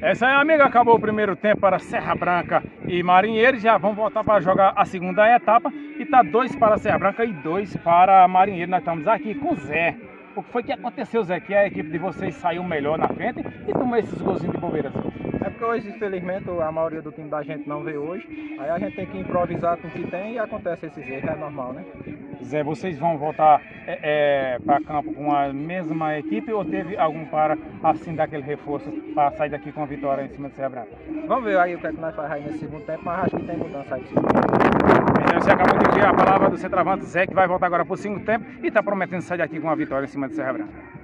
Essa aí, amiga, acabou o primeiro tempo para Serra Branca e Marinheiro. Já vão voltar para jogar a segunda etapa. E tá dois para Serra Branca e dois para Marinheiro. Nós estamos aqui com o Zé. O que foi que aconteceu, Zé? Que a equipe de vocês saiu melhor na frente e tomou esses golzinhos de bobeira? É porque hoje, infelizmente, a maioria do time da gente não veio hoje. Aí a gente tem que improvisar com o que tem e acontece esses erros, é normal, né? Zé, vocês vão voltar é, é, para campo com a mesma equipe ou teve algum para assim dar aquele reforço para sair daqui com a vitória em cima do Serra Branca? Vamos ver aí o que, é que nós fazemos nesse segundo tempo, mas acho que tem mudança aí. Então você acabou de ouvir a palavra do centroavante Zé, que vai voltar agora para o segundo tempo e está prometendo sair daqui com a vitória em cima do Serra Branca.